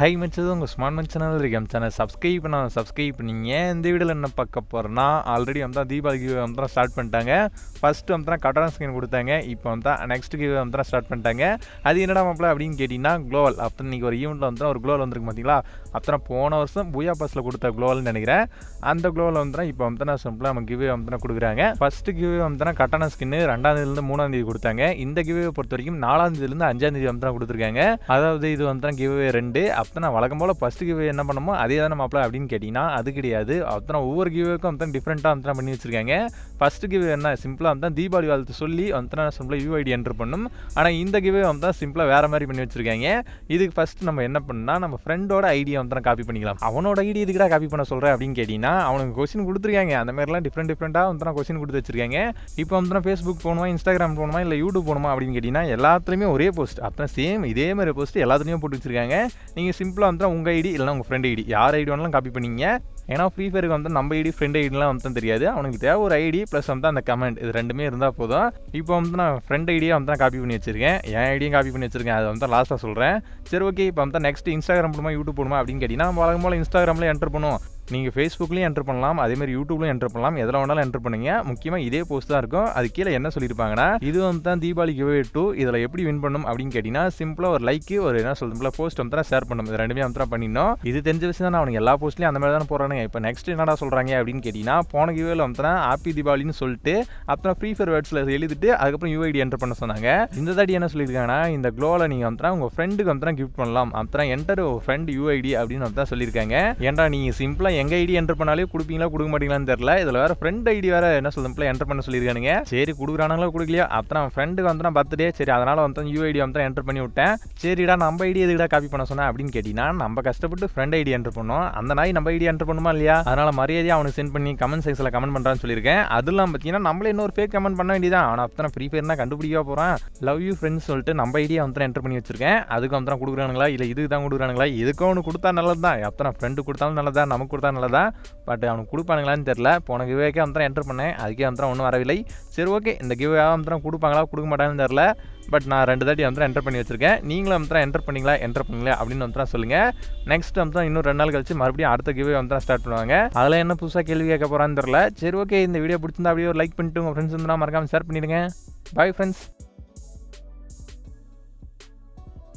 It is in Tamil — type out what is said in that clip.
ஹை மச்சது உங்கள் ஸ்மார்ட் மன் சேனல் இருக்கேன் சேனல் சப்ஸ்கிரைப் பண்ண சப்ஸ்கிரைப் பண்ணீங்க இந்த வீடியோவில் என்ன பார்க்க போகிறேன்னா ஆல்ரெடி வந்து தீபாவளி கிவ் வந்து ஸ்டார்ட் பண்ணிட்டாங்க ஃபஸ்ட்டு வந்து கட்டணம் ஸ்கின் கொடுத்தாங்க இப்போ வந்து நெக்ஸ்ட் கிவ் வந்து ஸ்டார்ட் பண்ணிட்டாங்க அது என்னடா மாப்பிள அப்படின்னு கேட்டிங்கன்னா குளோவல் அப்போ இன்றைக்கி ஒரு ஈவெண்ட்டில் வந்து ஒரு குளோவல் வந்துருக்கு பார்த்தீங்களா அப்புறம் போன வருஷம் பூயா பாஸில் கொடுத்த குளோவல்னு நினைக்கிறேன் அந்த குளோவில் வந்து இப்போ வந்து நான் சிம்பிளாக நம்ம கிவ்வே வந்து கொடுக்குறாங்க ஃபஸ்ட்டு கிவ்வே வந்து கட்டண ஸ்கின்னு ரெண்டாம் தேதியிலேருந்து மூணாம் தேதி கொடுத்தாங்க இந்த கிவ்வை பொறுத்த வரைக்கும் நாலாம் அஞ்சாந்தேதி அஞ்சாம் தேதி வந்து கொடுத்துருக்காங்க அதாவது இது வந்து கிவ்வே ரெண்டு அப்போ நான் வழக்கம் போல் ஃபஸ்ட்டு கிவே என்ன பண்ணமோ அதே தானே மாப்பிள அப்படின்னு கேட்டிங்கன்னா அது கிடையாது. அத்தனை ஒவ்வொரு கிவேக்கும் அத்தனை டிஃப்ரெண்ட்டாக அந்த பண்ணி வச்சிருக்காங்க. ஃபஸ்ட்டு கிவே என்ன? சிம்பிளாக வந்து தீபாவளி வாழ்த்து சொல்லி அத்தனை நான் சிம்பிளாக யூஐடி என்ட்ரு பண்ணும். ஆனால் இந்த கிவே வந்து சிம்பிளாக வேறு மாதிரி பண்ணி வச்சிருக்காங்க. இதுக்கு ஃபஸ்ட்டு நம்ம என்ன பண்ணால் நம்ம ஃப்ரெண்டோட ஐடியா வந்து காப்பி பண்ணிக்கலாம். அவனோட ஐடி இதுக்கடா காப்பி பண்ண சொல்கிறேன் அப்படின்னு கேட்டிங்கன்னா அவனுக்கு கொஸ்டின் கொடுத்துருக்காங்க. அந்த மாதிரிலாம் டிஃப்ரெண்ட் டிஃப்ரெண்ட்டாக வந்து கொஸ்டின் கொடுத்து வச்சிருக்காங்க. இப்போ வந்து ஃபேஸ்புக் போகணுமா இன்ஸ்டாகிராம் போகணுமா இல்லை யூடியூப் போகணுமா அப்படின்னு கேட்டிங்கன்னா எல்லாத்துலேயுமே ஒரே போஸ்ட் அப்புறம் சேம் இதே மாதிரி போஸ்ட் எல்லாத்துலேயும் போட்டு வச்சிருக்காங்க. நீங்கள் சிம்பிளாக வந்து உங்கள் ஐடி இல்லைனா உங்கள் ஃப்ரெண்ட் ஐடி. யார் ஐடி வேணாலும் காப்பி பண்ணிங்க ஏன்னா ஃப்ரீ ஃபயருக்கு வந்து நம்ம ஐடி ஃப்ரெண்ட் ஐடிலாம் வந்து தெரியாது. அவனுக்கு தேவை ஒரு ஐடி ப்ளஸ் வந்து அந்த கமெண்ட் இது ரெண்டுமே இருந்தால் போதும். இப்போ வந்து நான் ஃப்ரெண்ட் ஐடியை வந்து நான் காப்பி பண்ணி வச்சிருக்கேன். என் ஐடியும் காப்பி பண்ணி வச்சிருக்கேன். அதை வந்து லாஸ்ட்டாக சொல்கிறேன் சரி ஓகே இப்போ வந்து நெக்ஸ்ட் இன்ஸ்டாகிராம் போடுமா யூடியூப் போடுமா அப்படின்னு கேட்டிங்கன்னா நம்ம வழக்கம் போல் இன்ஸ்டாகிராமில் என்டர் பண்ணுவோம். நீங்கள் ஃபேஸ்புக்லேயும் என்ட்ரு பண்ணலாம் அதேமாதிரி யூடியூப்லையும் என்ட்ரு பண்ணலாம். எதில் வேணாலும் என்ட்ரு பண்ணுங்க. முக்கியமாக இதே போஸ்ட் தான் இருக்கும். அது கீழே என்ன சொல்லியிருப்பாங்கன்னா இது வந்து தான் தீபாவளி கிவே டூ இதில் எப்படி வின் பண்ணும் அப்படின்னு கேட்டிங்கன்னா சிம்பிளாக ஒரு லைக்கு ஒரு என்ன சொல்லுங்களா போஸ்ட் வந்து தான் ஷேர் பண்ணும். இது ரெண்டுமே வந்து தான் பண்ணிடணும். இது தெரிஞ்ச விஷயம் தான் அவனுக்கு எல்லா போஸ்ட்லையும் அந்த மாதிரி தான் போடுறானுங்க. இப்போ நெக்ஸ்ட் என்னடா சொல்கிறாங்க அப்படின்னு கேட்டிங்கன்னா போன கிவேல வந்து ஹாப்பி தீபாவளின்னு சொல்லிட்டு அப்புறம் ஃப்ரீ ஃபயர் வேர்ட்ஸில் எழுதிட்டு அதுக்கப்புறம் யூஐடி என்ட்ரு பண்ண சொன்னாங்க. இந்த தாட்டி என்ன சொல்லியிருக்காங்கன்னா இந்த க்ளோவில் நீங்கள் வந்து உங்கள் ஃப்ரெண்டுக்கு வந்து கிஃப்ட் பண்ணலாம். அப்புறம் என்டர் ஃப்ரெண்ட் யூஐடி அப்படின்னு வந்து தான் சொல்லியிருக்காங்க. ஏன்டா நீங்கள் சிம்பிளாக எங்கள் ஐடி என்டர் பண்ணாலே கொடுப்பீங்களா கொடுக்க மாட்டீங்களான்னு தெரியல. இதில் வேறு ஃப்ரெண்ட் ஐடி வேறு என்ன சொல்லுங்களா என்டர் பண்ண சொல்லியிருக்கானுங்க. சரி கொடுக்குறானுங்களா கொடுக்கலையா அப்புறம் ஃப்ரெண்டுக்கு வந்து பர்த்டே சரி அதனால் வந்து யூஐடி வந்து என்டர் பண்ணி விட்டேன். சரிடா நம்ம ஐடி எதுக்கடா காப்பி பண்ண சொன்னேன் அப்படின்னு கேட்டிங்கன்னா நம்ம கஷ்டப்பட்டு ஃப்ரெண்ட் ஐடி என்டர் பண்ணோம். அந்த நாய் நம்ம ஐடி என்டர் பண்ணுமா இல்லையா? அதனால் மரியாதையாக அவனுக்கு சென்ட் பண்ணி கமெண்ட் செக்ஷனில் கமெண்ட் பண்ணுறான்னு சொல்லியிருக்கேன். அதெல்லாம் பார்த்தீங்கன்னா நம்மளே இன்னொரு ஃபேக் கமெண்ட் பண்ண வேண்டியதான் அவன் அத்தனை ஃப்ரீ ஃபயர்னா கண்டுபிடிக்க போகிறான் லவ் யூ ஃப்ரெண்ட்ஸ் சொல்லிட்டு நம்ம ஐடியா வந்து என்டர் பண்ணி வச்சிருக்கேன். அதுக்கு வந்து கொடுக்குறானுங்களா? இல்லை இதுக்கு தான் கொடுக்குறானுங்களா? இதுக்கு ஒன்று கொடுத்தா நல்லது தான் அப்புறம் ஃப்ரெண்டு கொடுத்தாலும் நல்லதா நமக்கு கொடுத்தா நல்லதா? பட் அவனுக்கு கொடுப்பானுங்களான்னு தெரில போன கிவேக்கே வந்து என்டர் பண்ணேன். அதுக்கே வந்து ஒன்றும் வரவில்லை. சரி ஓகே இந்த கிவே வந்து கொடுப்பாங்களா? கொடுக்க மாட்டாங்கன்னு தெரில பட் நான் ரெண்டு தாட்டி வந்து என்டர் பண்ணி வச்சிருக்கேன். நீங்களும் வந்து என்டர் பண்ணீங்களா? என்டர் பண்ணீங்களா? அப்படின்னு வந்து சொல்லுங்கள் நெக்ஸ்ட் வந்து இன்னும் ரெண்டு நாள் கழிச்சு மறுபடியும் அடுத்த கிவே வந்து ஸ்டார்ட் பண்ணுவாங்க. அதில் என்ன புதுசாக கேள்வி கேட்க போகிறான்னு தெரில சரி ஓகே இந்த வீடியோ பிடிச்சிருந்தா அப்படியே ஒரு லைக் பண்ணிட்டு உங்கள் ஃப்ரெண்ட்ஸ் வந்து மறக்காமல் ஷேர் பண்ணிடுங்க. Bye friends